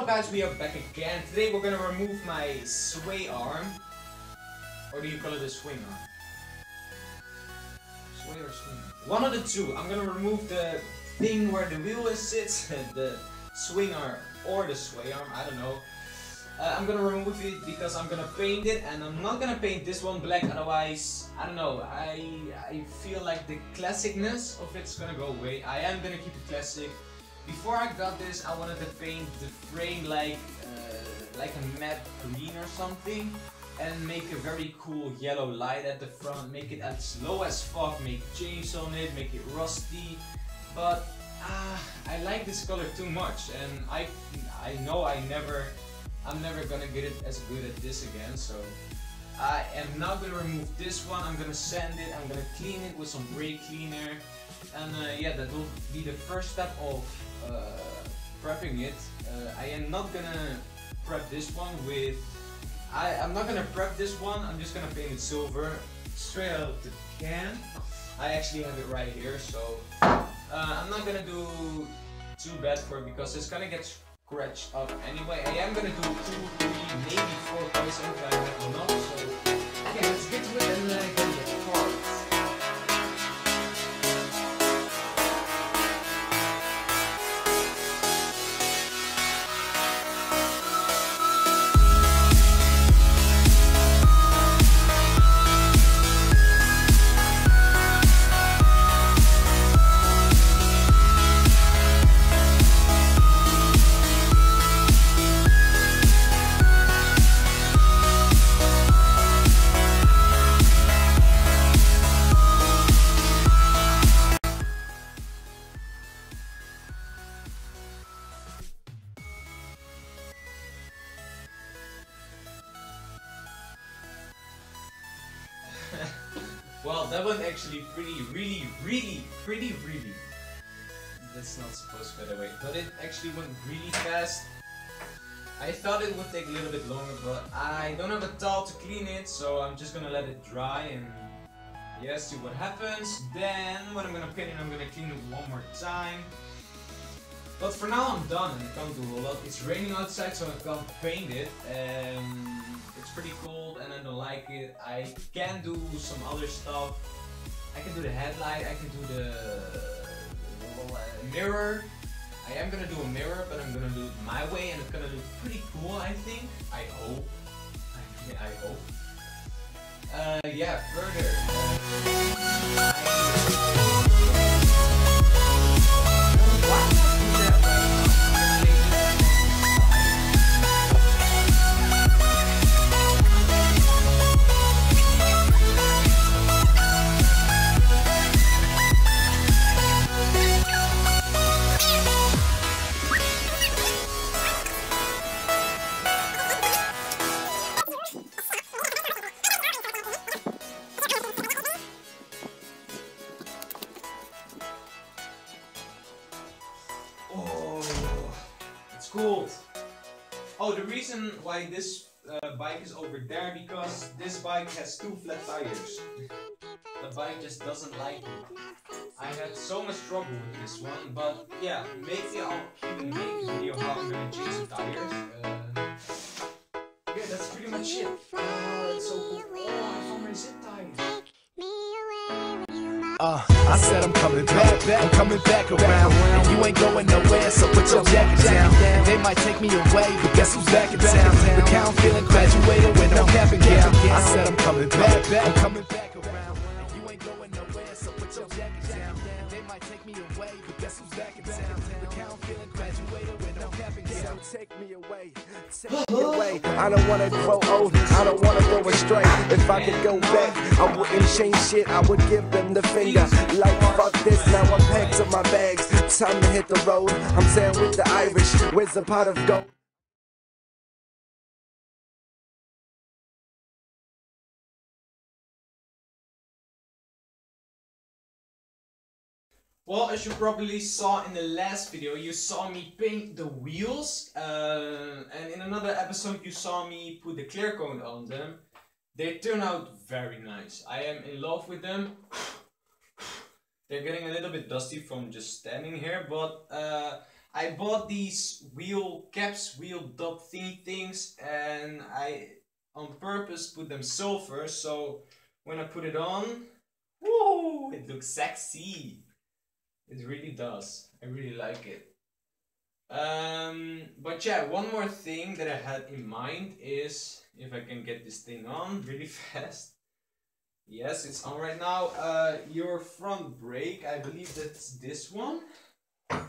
Up guys, we are back again. Today we're gonna remove my sway arm. Or do you call it a swing arm? Sway or swing? One of the two. I'm gonna remove the thing where the wheel is sits, the swing arm or the sway arm, I don't know. Uh, I'm gonna remove it because I'm gonna paint it and I'm not gonna paint this one black otherwise I don't know I I feel like the classicness of it's gonna go away I am gonna keep it classic before I got this I wanted to paint the frame like uh, like a matte green or something and make a very cool yellow light at the front make it as low as fuck make chains on it make it rusty. But uh, I like this color too much and I I know I never I'm never gonna get it as good at this again, so I am now gonna remove this one, I'm gonna sand it, I'm gonna clean it with some brake cleaner, and uh, yeah, that will be the first step of prepping it. Uh, I am not gonna prep this one with, I, I'm not gonna prep this one, I'm just gonna paint it silver, straight out of the can. I actually have it right here, so uh, I'm not gonna do too bad for it because it's gonna get scratched up anyway. I am gonna do two, three, maybe four points if I have enough. So okay, let's get to it and uh, well, that went actually pretty, really, really, pretty, really. That's not supposed to by the way, but it actually went really fast. I thought it would take a little bit longer, but I don't have a towel to clean it, so I'm just gonna let it dry and yeah, see what happens. Then, when I'm gonna paint it, I'm gonna clean it one more time. But for now, I'm done and I can't do a lot. It's raining outside, so I can't paint it. And it's pretty cold and I don't like it. I can do some other stuff. I can do the headlight, I can do the uh, mirror. I am gonna do a mirror, but I'm gonna do it my way and it's gonna look pretty cool, I think. I hope. I, I hope. Uh, yeah, further. Oh, Oh, the reason why this uh, bike is over there because this bike has two flat tires. The bike just doesn't like it. I had so much trouble with this one, but yeah, maybe I'll even make a video how I'm gonna change the tires. Uh, yeah, that's pretty much it. Uh, it's so cool. Oh, I found my zip ties. Uh, I said I'm coming back, back. I'm coming back around. And you ain't going nowhere, so put your jacket down. They might take me away, but guess who's back in town? The count feeling graduated with no cap and gown. I said I'm coming back, back, I'm coming back Take me away, take me away. I don't wanna grow old, I don't wanna go astray. If I could go back, I wouldn't change shit, I would give them the finger. Like fuck this, now I'm packed to my bags. Time to hit the road. I'm saying with the Irish, where's the pot of gold? Well, as you probably saw in the last video, you saw me paint the wheels, uh, and in another episode you saw me put the clear coat on them. They turn out very nice. I am in love with them. They're getting a little bit dusty from just standing here, but uh, I bought these wheel caps, wheel dot thingy things, and I on purpose put them silver. So when I put it on, whoa, it looks sexy. It really does. I really like it. Um, but yeah, one more thing that I had in mind is if I can get this thing on really fast. Yes, it's on right now. Uh, your front brake, I believe that's this one. Uh,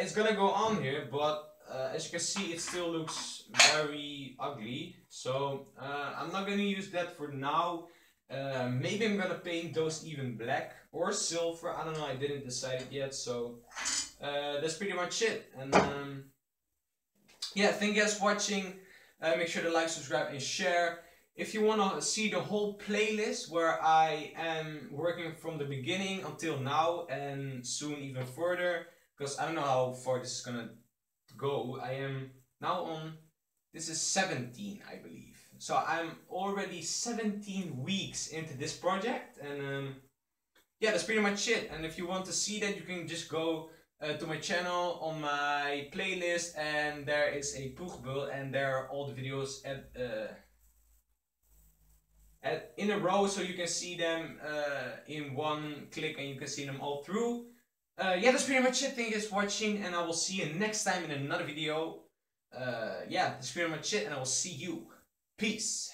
it's gonna go on here, but uh, as you can see, it still looks very ugly. So uh, I'm not gonna use that for now. Uh, maybe I'm gonna paint those even black or silver. I don't know. I didn't decide yet. So uh, that's pretty much it. And um, yeah, thank you guys for watching. Uh, make sure to like, subscribe, and share. If you want to see the whole playlist where I am working from the beginning until now and soon even further, because I don't know how far this is gonna go. I am now on, this is 17, I believe. So I'm already 17 weeks into this project and um, yeah, that's pretty much it. And if you want to see that, you can just go uh, to my channel on my playlist and there is a Puch build and there are all the videos at, uh, at in a row so you can see them uh, in one click and you can see them all through. Uh, yeah, that's pretty much it. Thank you guys for watching and I will see you next time in another video. Uh, yeah, that's pretty much it and I will see you. Peace.